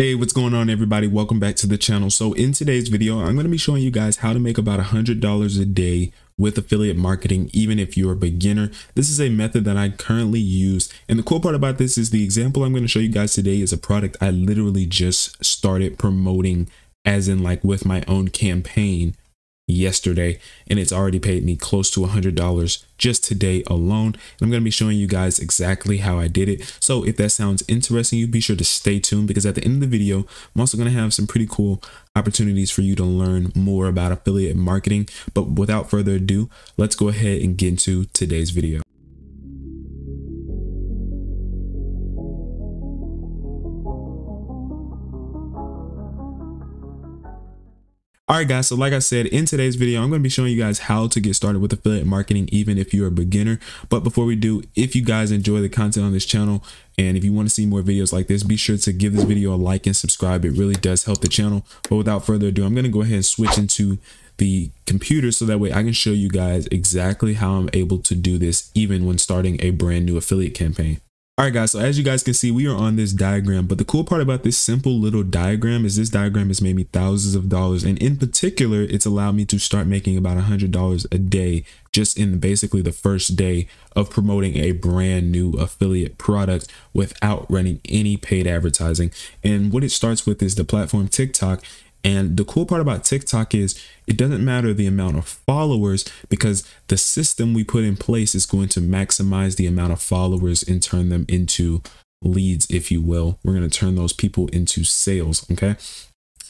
Hey, what's going on everybody? Welcome back to the channel. So in today's video, I'm going to be showing you guys how to make about a $100 a day with affiliate marketing, even if you're a beginner. This is a method that I currently use. And the cool part about this is the example I'm going to show you guys today is a product I literally just started promoting as in like with my own campaign yesterday and it's already paid me close to a hundred dollars just today alone. And i'm going to be showing you guys exactly how i did it. So if that sounds interesting you be sure to stay tuned because at the end of the video i'm also going to have some pretty cool opportunities for you to learn more about affiliate marketing. But without further ado let's go ahead and get into today's video All right, guys. So like I said, in today's video, I'm going to be showing you guys how to get started with affiliate marketing, even if you're a beginner. But before we do, if you guys enjoy the content on this channel, and if you want to see more videos like this, be sure to give this video a like and subscribe. It really does help the channel. But without further ado, I'm going to go ahead and switch into the computer so that way I can show you guys exactly how I'm able to do this, even when starting a brand new affiliate campaign. All right, guys, so as you guys can see, we are on this diagram, but the cool part about this simple little diagram is this diagram has made me thousands of dollars. And in particular, it's allowed me to start making about a $100 a day just in basically the first day of promoting a brand new affiliate product without running any paid advertising. And what it starts with is the platform TikTok and the cool part about TikTok is it doesn't matter the amount of followers because the system we put in place is going to maximize the amount of followers and turn them into leads, if you will. We're going to turn those people into sales. Okay.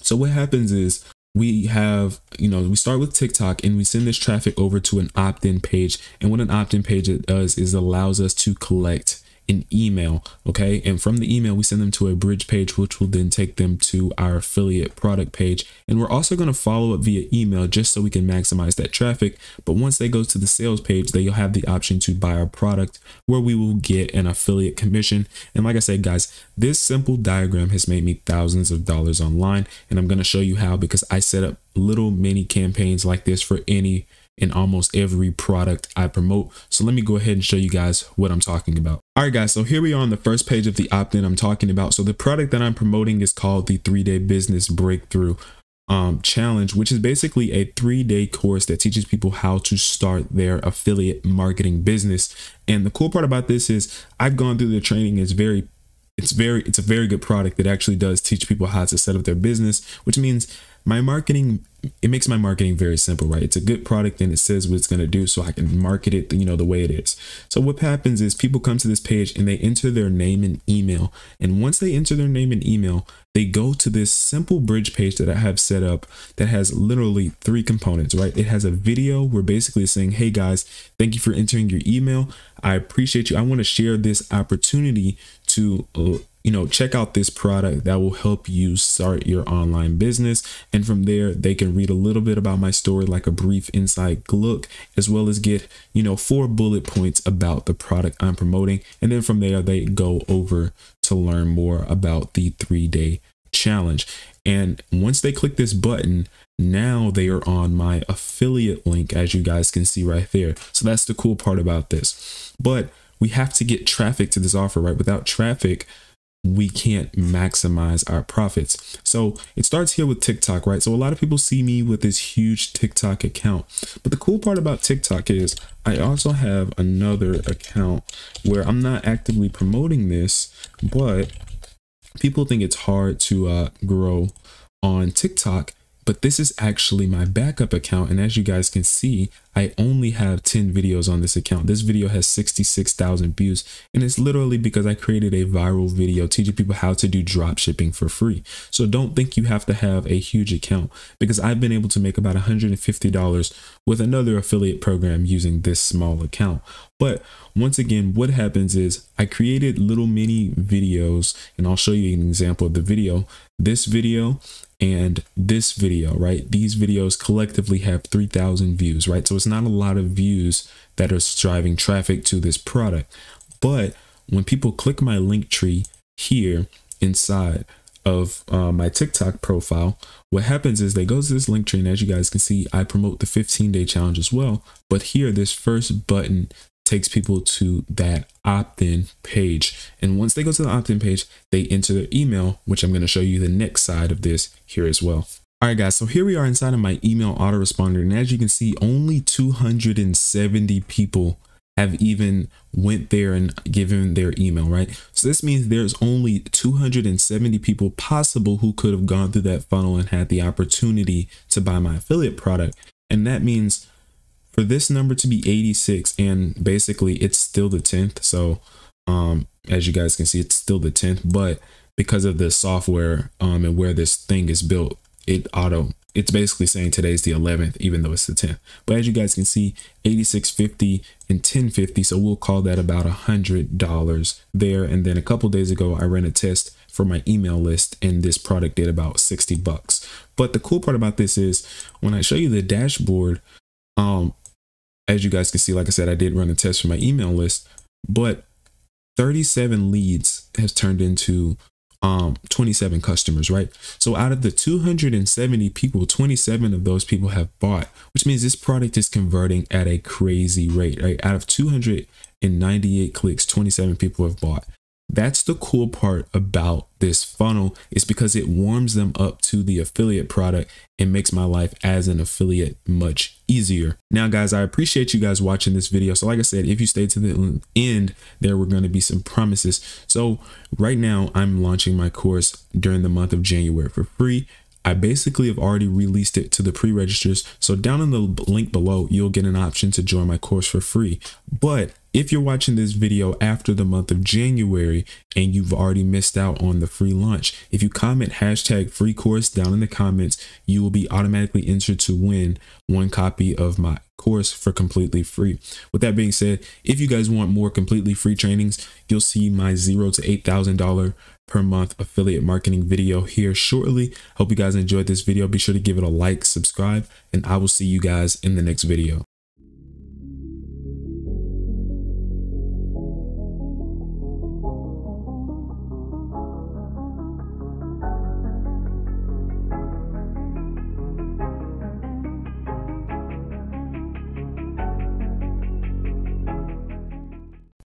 So what happens is we have, you know, we start with TikTok and we send this traffic over to an opt-in page. And what an opt-in page it does is allows us to collect an email okay? And from the email we send them to a bridge page which will then take them to our affiliate product page. And we're also going to follow up via email just so we can maximize that traffic. But once they go to the sales page they'll have the option to buy our product where we will get an affiliate commission. And like i said guys this simple diagram has made me thousands of dollars online. And i'm going to show you how because i set up little mini campaigns like this for any and almost every product I promote. So let me go ahead and show you guys what I'm talking about. All right, guys, so here we are on the first page of the opt-in I'm talking about. So the product that I'm promoting is called the three-day business breakthrough um, challenge, which is basically a three-day course that teaches people how to start their affiliate marketing business. And the cool part about this is I've gone through the training. It's very it's very it's a very good product that actually does teach people how to set up their business which means my marketing it makes my marketing very simple right? It's a good product and it says what it's going to do so i can market it you know the way it is. So what happens is people come to this page and they enter their name and email. And once they enter their name and email they go to this simple bridge page that i have set up that has literally three components right? It has a video where basically saying hey guys thank you for entering your email. I appreciate you. I want to share this opportunity to uh, you know, check out this product that will help you start your online business. And from there, they can read a little bit about my story, like a brief inside look, as well as get, you know, four bullet points about the product I'm promoting. And then from there, they go over to learn more about the three day challenge. And once they click this button, now they are on my affiliate link, as you guys can see right there. So that's the cool part about this. But we have to get traffic to this offer, right? Without traffic, we can't maximize our profits. So it starts here with TikTok, right? So a lot of people see me with this huge TikTok account. But the cool part about TikTok is I also have another account where I'm not actively promoting this, but people think it's hard to uh, grow on TikTok but this is actually my backup account. And as you guys can see, I only have 10 videos on this account. This video has 66,000 views. And it's literally because I created a viral video teaching people how to do drop shipping for free. So don't think you have to have a huge account because I've been able to make about $150 with another affiliate program using this small account. But once again, what happens is I created little mini videos and I'll show you an example of the video. This video and this video, right? These videos collectively have 3,000 views, right? So it's not a lot of views that are driving traffic to this product. But when people click my link tree here inside of uh, my TikTok profile, what happens is they go to this link tree. And as you guys can see, I promote the 15 day challenge as well. But here, this first button takes people to that opt-in page. And once they go to the opt-in page, they enter their email, which I'm going to show you the next side of this here as well. All right, guys, so here we are inside of my email autoresponder. And as you can see, only 270 people have even went there and given their email, right? So this means there's only 270 people possible who could have gone through that funnel and had the opportunity to buy my affiliate product. And that means for this number to be 86 and basically it's still the 10th. So um, as you guys can see, it's still the 10th, but because of the software um, and where this thing is built, it auto it's basically saying today's the 11th, even though it's the 10th. But as you guys can see, 86.50 and 10.50. So we'll call that about a hundred dollars there. And then a couple days ago, I ran a test for my email list and this product did about 60 bucks. But the cool part about this is when I show you the dashboard, um, as you guys can see, like I said, I did run a test for my email list, but 37 leads has turned into um 27 customers right? So out of the 270 people 27 of those people have bought which means this product is converting at a crazy rate right? Out of 298 clicks 27 people have bought that's the cool part about this funnel is because it warms them up to the affiliate product and makes my life as an affiliate much easier. Now, guys, I appreciate you guys watching this video. So like I said, if you stay to the end, there were going to be some promises. So right now I'm launching my course during the month of January for free. I basically have already released it to the pre-registers. So down in the link below, you'll get an option to join my course for free. But if you're watching this video after the month of January and you've already missed out on the free launch, if you comment hashtag free course down in the comments, you will be automatically entered to win one copy of my course for completely free. With that being said, if you guys want more completely free trainings, you'll see my zero to $8,000 per month affiliate marketing video here shortly. Hope you guys enjoyed this video. Be sure to give it a like, subscribe, and I will see you guys in the next video.